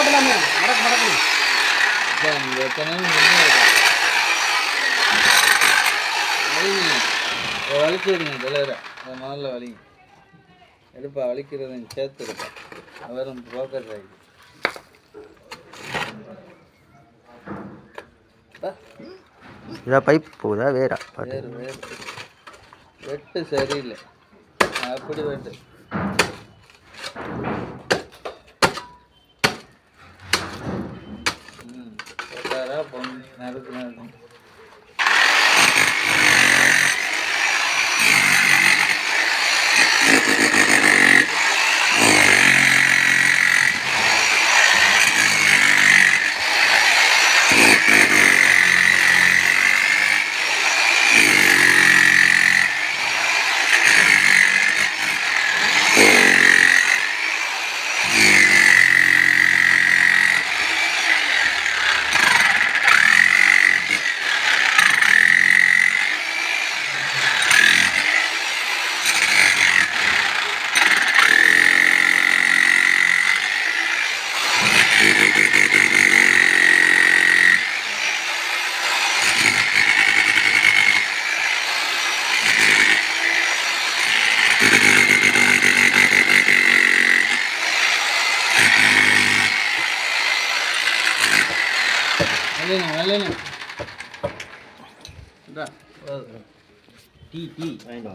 போட்டலாமே மடக்கு மடக்கு வலிச்சிடுங்க தலைவரை முதல்ல வலிங்க எடுப்பா வலிக்கிறதையும் சேர்த்து எடுப்பா அவரும் புரோக்கர் ஆகி இதான் பைப் போகுதா? வேறா வேறு வேறு. வெட்டு சரியில்லை. அப்படி வெட்டு. போட்டாரா பொண்ணு lên này lên này. Ra ừ. đi đi. Anh rồi